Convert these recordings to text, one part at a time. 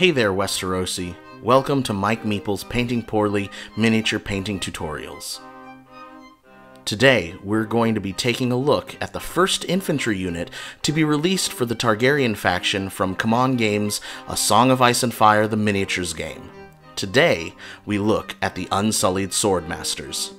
Hey there, Westerosi. Welcome to Mike Meeple's Painting Poorly Miniature Painting Tutorials. Today, we're going to be taking a look at the first infantry unit to be released for the Targaryen faction from CMON Games' A Song of Ice and Fire The Miniatures game. Today, we look at the Unsullied Swordmasters.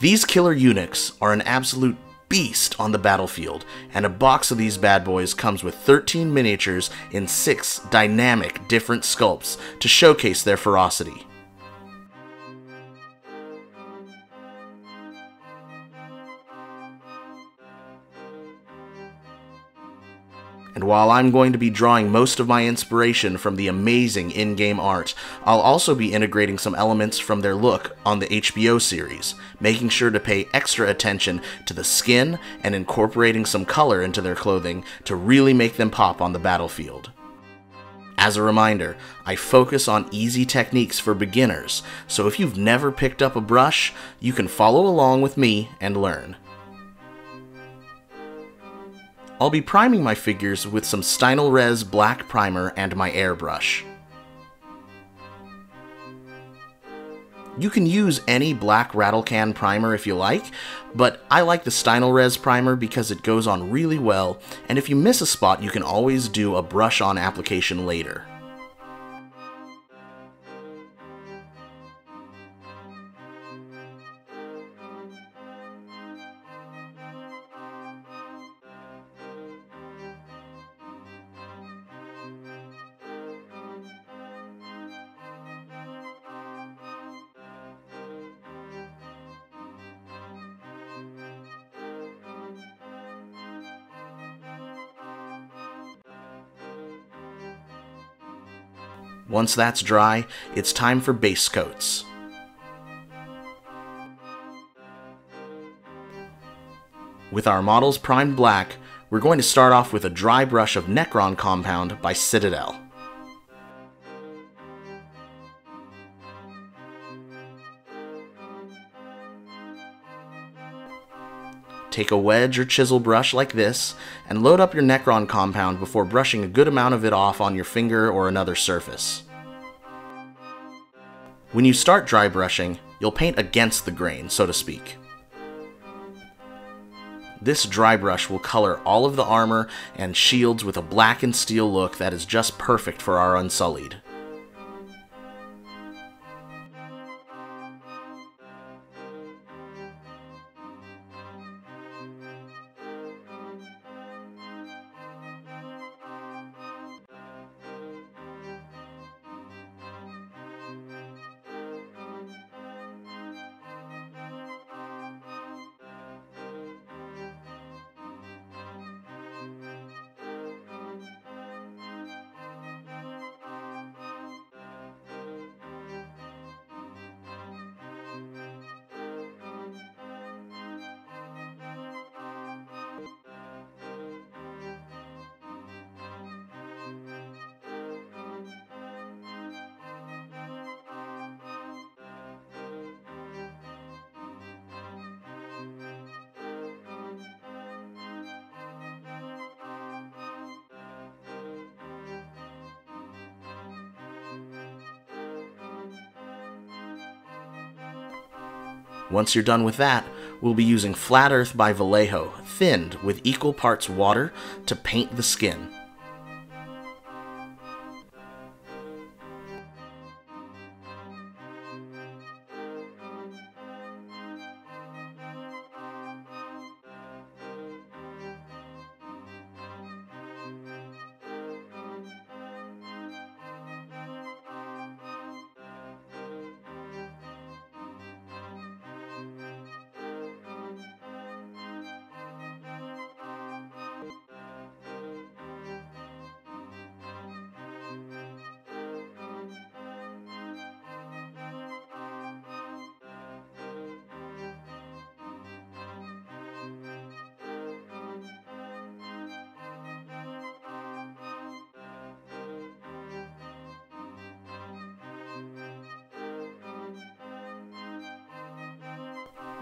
These killer eunuchs are an absolute beast on the battlefield, and a box of these bad boys comes with 13 miniatures in 6 dynamic different sculpts to showcase their ferocity. While I'm going to be drawing most of my inspiration from the amazing in-game art, I'll also be integrating some elements from their look on the HBO series, making sure to pay extra attention to the skin and incorporating some color into their clothing to really make them pop on the battlefield. As a reminder, I focus on easy techniques for beginners, so if you've never picked up a brush, you can follow along with me and learn. I'll be priming my figures with some Stynylrez black primer and my airbrush. You can use any black Rattlecan primer if you like, but I like the Stynylrez primer because it goes on really well, and if you miss a spot you can always do a brush-on application later. Once that's dry, it's time for base coats. With our models primed black, we're going to start off with a dry brush of Necron Compound by Citadel. Take a wedge or chisel brush like this, and load up your Necron compound before brushing a good amount of it off on your finger or another surface. When you start dry brushing, you'll paint against the grain, so to speak. This dry brush will color all of the armor and shields with a black and steel look that is just perfect for our Unsullied. Once you're done with that, we'll be using Flat Earth by Vallejo, thinned with equal parts water, to paint the skin.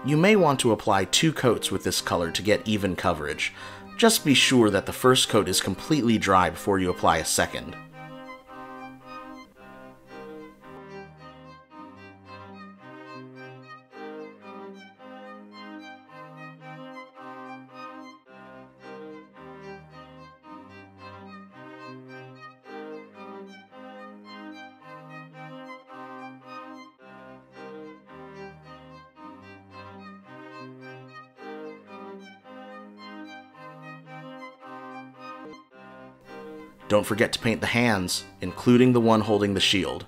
You may want to apply two coats with this color to get even coverage. Just be sure that the first coat is completely dry before you apply a second. Don't forget to paint the hands, including the one holding the shield.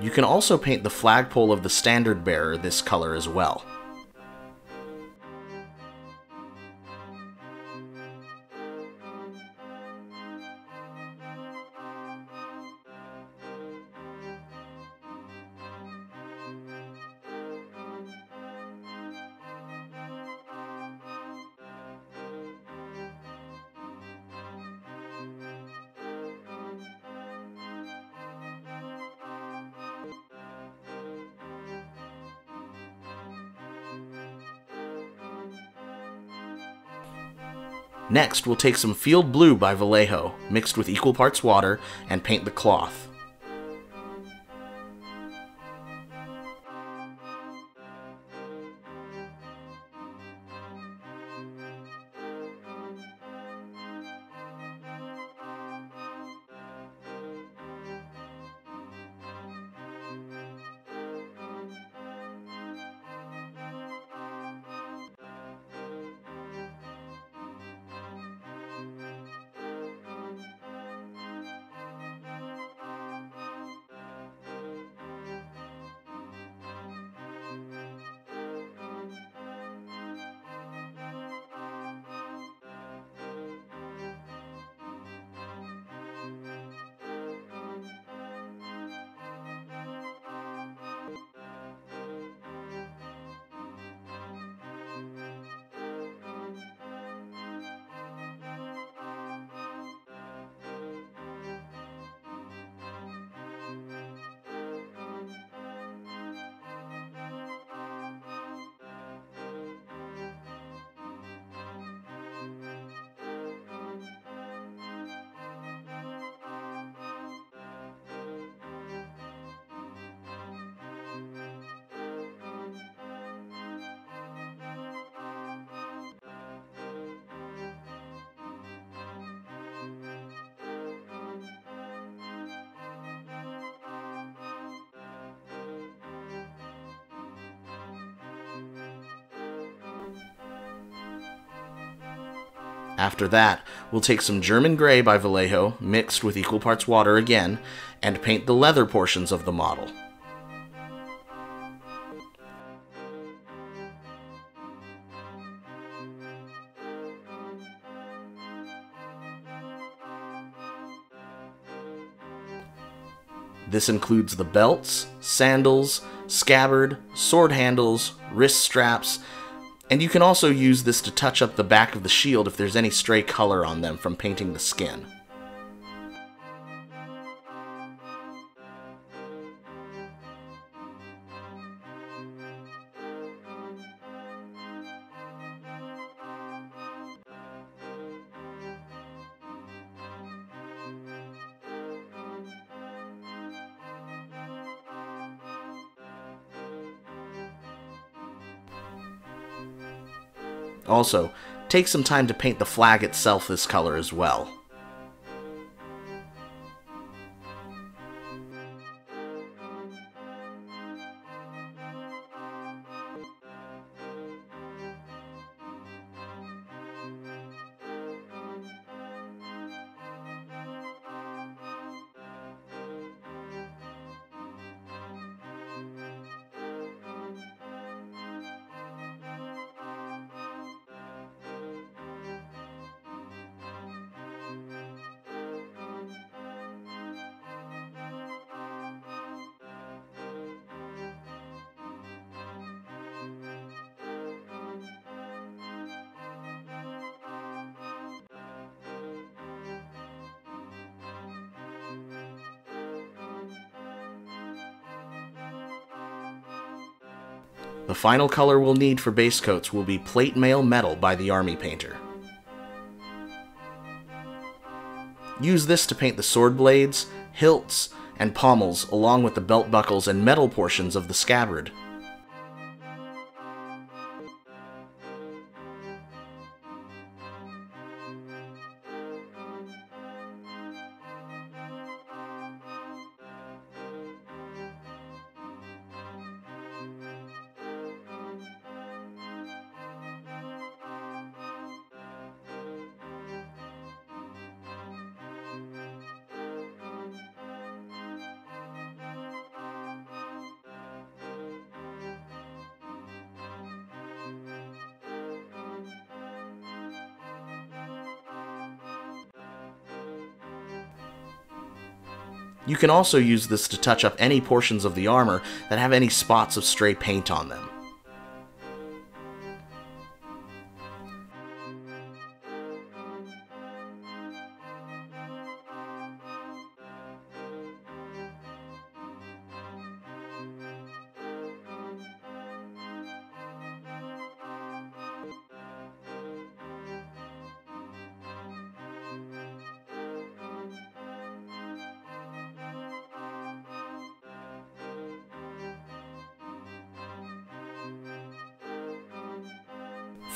You can also paint the flagpole of the standard bearer this color as well. Next, we'll take some Field Blue by Vallejo, mixed with equal parts water, and paint the cloth. After that, we'll take some German Grey by Vallejo, mixed with equal parts water again, and paint the leather portions of the model. This includes the belts, sandals, scabbard, sword handles, wrist straps, and you can also use this to touch up the back of the shield if there's any stray color on them from painting the skin. Also, take some time to paint the flag itself this color as well. The final color we'll need for base coats will be Plate Mail Metal by the Army Painter. Use this to paint the sword blades, hilts, and pommels along with the belt buckles and metal portions of the scabbard. You can also use this to touch up any portions of the armor that have any spots of stray paint on them.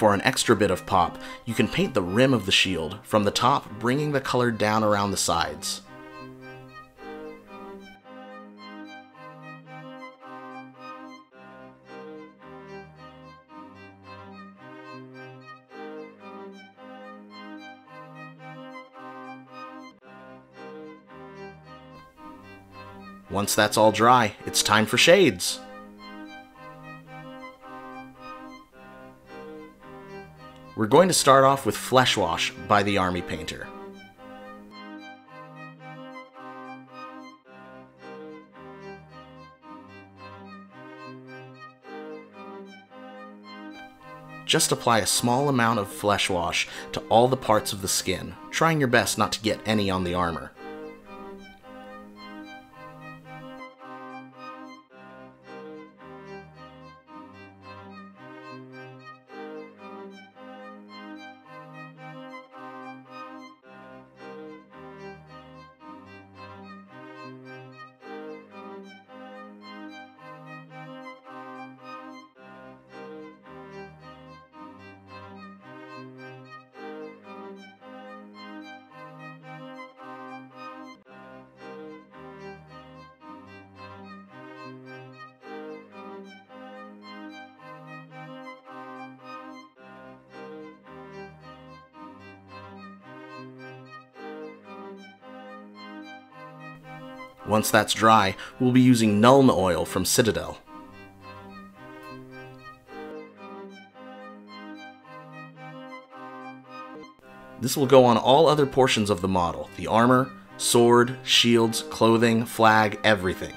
For an extra bit of pop, you can paint the rim of the shield, from the top bringing the color down around the sides. Once that's all dry, it's time for shades. We're going to start off with Flesh Wash by the Army Painter. Just apply a small amount of flesh wash to all the parts of the skin, trying your best not to get any on the armor. Once that's dry, we'll be using Nuln Oil from Citadel. This will go on all other portions of the model, the armor, sword, shields, clothing, flag, everything.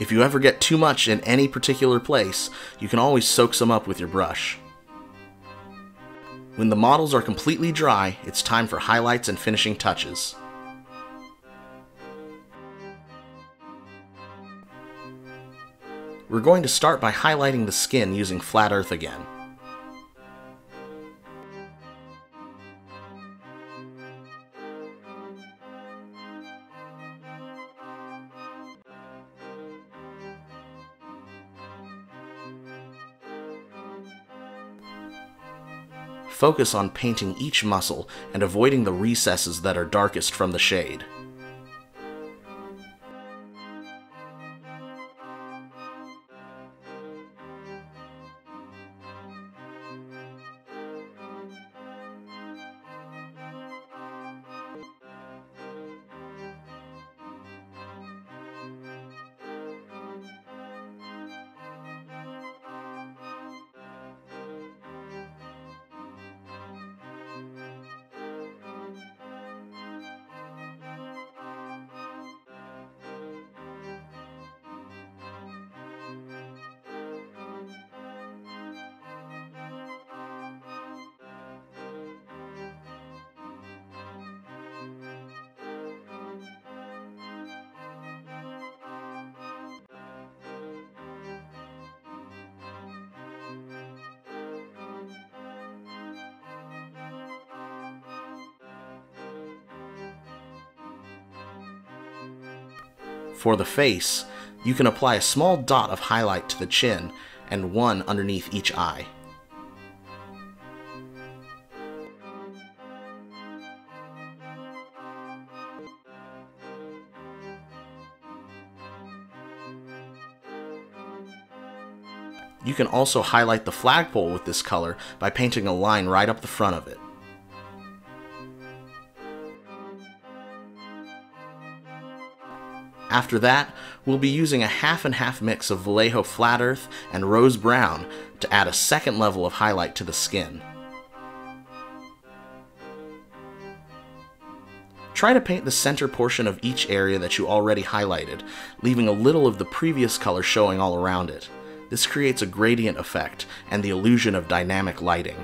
If you ever get too much in any particular place, you can always soak some up with your brush. When the models are completely dry, it's time for highlights and finishing touches. We're going to start by highlighting the skin using Flat Earth again. Focus on painting each muscle and avoiding the recesses that are darkest from the shade. For the face, you can apply a small dot of highlight to the chin and one underneath each eye. You can also highlight the flagpole with this color by painting a line right up the front of it. After that, we'll be using a half and half mix of Vallejo Flat Earth and Rose Brown to add a second level of highlight to the skin. Try to paint the center portion of each area that you already highlighted, leaving a little of the previous color showing all around it. This creates a gradient effect and the illusion of dynamic lighting.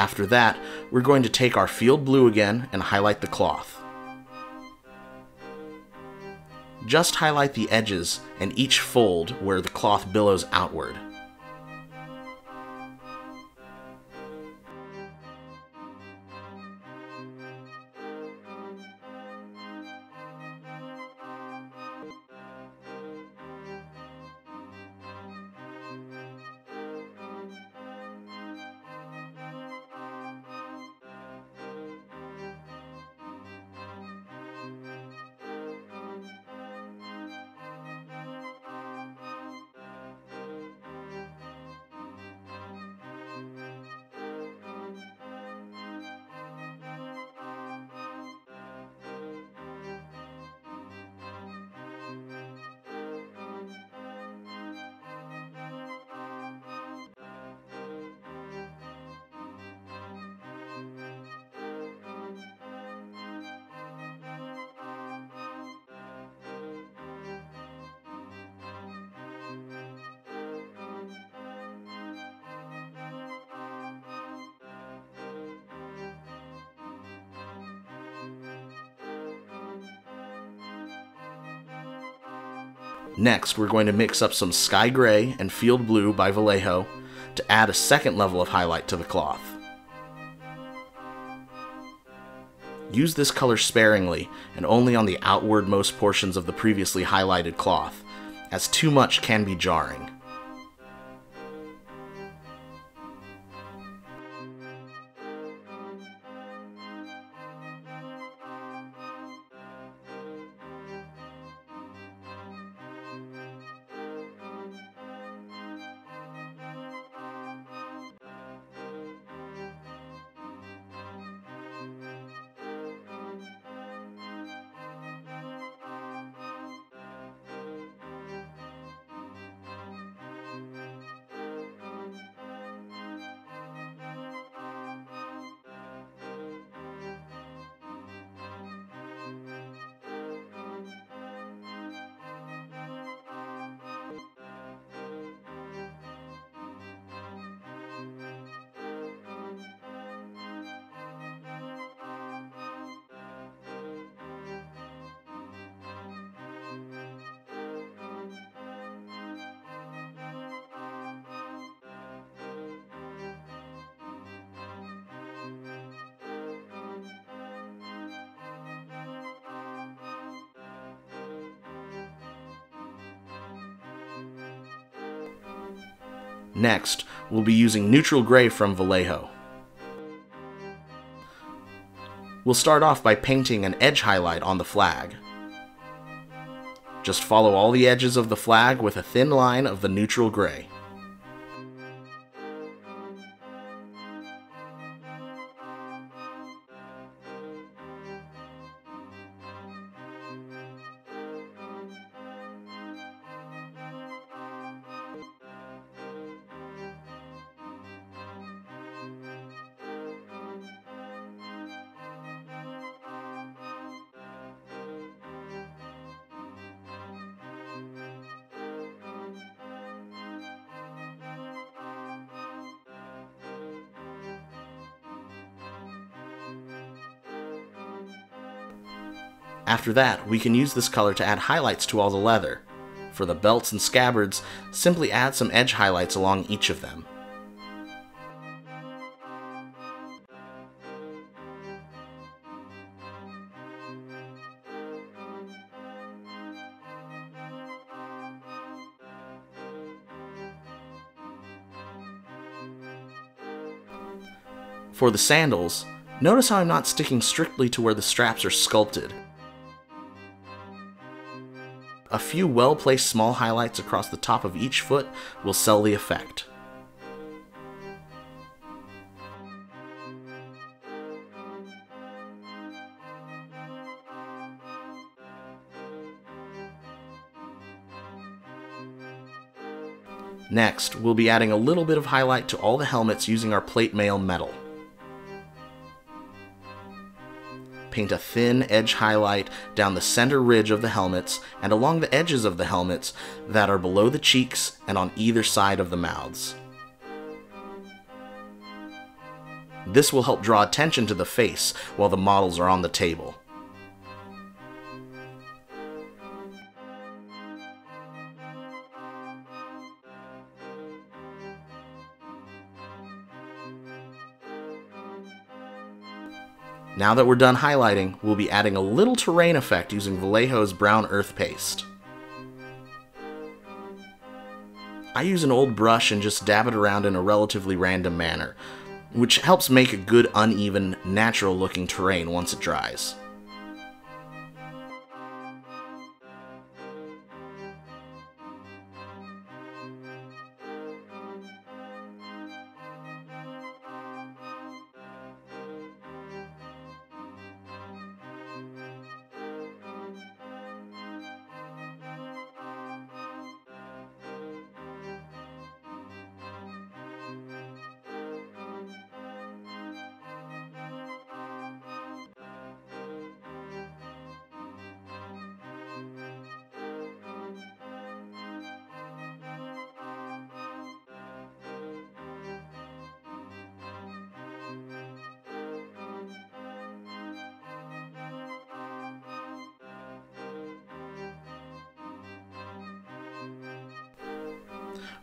After that, we're going to take our field blue again and highlight the cloth. Just highlight the edges and each fold where the cloth billows outward. Next, we're going to mix up some Sky Gray and Field Blue by Vallejo to add a second level of highlight to the cloth. Use this color sparingly and only on the outwardmost portions of the previously highlighted cloth, as too much can be jarring. Next, we'll be using neutral gray from Vallejo. We'll start off by painting an edge highlight on the flag. Just follow all the edges of the flag with a thin line of the neutral gray. After that, we can use this color to add highlights to all the leather. For the belts and scabbards, simply add some edge highlights along each of them. For the sandals, notice how I'm not sticking strictly to where the straps are sculpted. A few well-placed small highlights across the top of each foot will sell the effect. Next, we'll be adding a little bit of highlight to all the helmets using our plate mail metal. Paint a thin edge highlight down the center ridge of the helmets and along the edges of the helmets that are below the cheeks and on either side of the mouths. This will help draw attention to the face while the models are on the table. Now that we're done highlighting, we'll be adding a little terrain effect using Vallejo's brown earth paste. I use an old brush and just dab it around in a relatively random manner, which helps make a good uneven, natural looking terrain once it dries.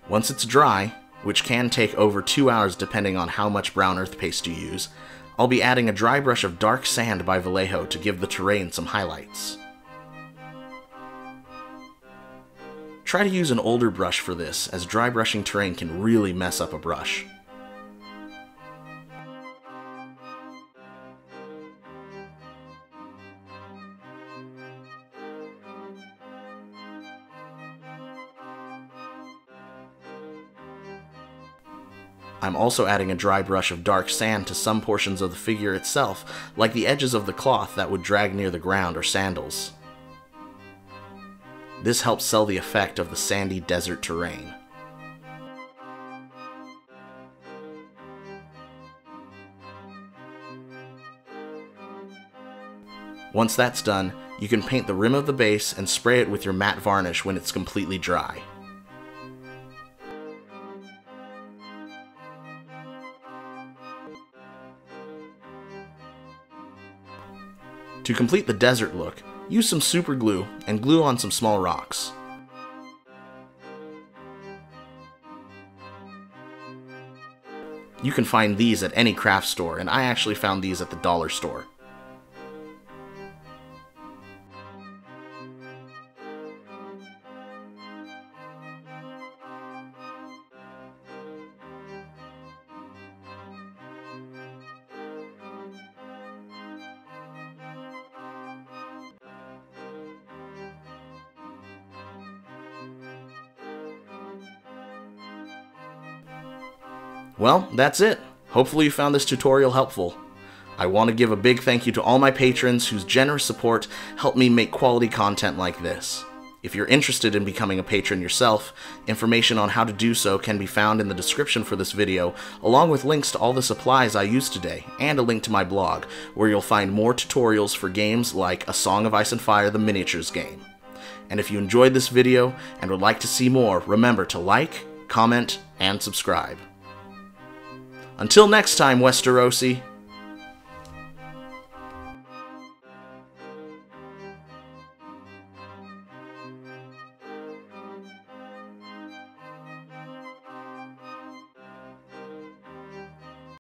Once it's dry, which can take over two hours depending on how much brown earth paste you use, I'll be adding a dry brush of dark sand by Vallejo to give the terrain some highlights. Try to use an older brush for this, as dry brushing terrain can really mess up a brush. I'm also adding a dry brush of dark sand to some portions of the figure itself, like the edges of the cloth that would drag near the ground or sandals. This helps sell the effect of the sandy desert terrain. Once that's done, you can paint the rim of the base and spray it with your matte varnish when it's completely dry. To complete the desert look, use some super glue and glue on some small rocks. You can find these at any craft store, and I actually found these at the dollar store. Well, that's it. Hopefully you found this tutorial helpful. I want to give a big thank you to all my patrons whose generous support helped me make quality content like this. If you're interested in becoming a patron yourself, information on how to do so can be found in the description for this video, along with links to all the supplies I used today, and a link to my blog, where you'll find more tutorials for games like A Song of Ice and Fire the Miniatures game. And if you enjoyed this video and would like to see more, remember to like, comment, and subscribe. Until next time, Westerosi,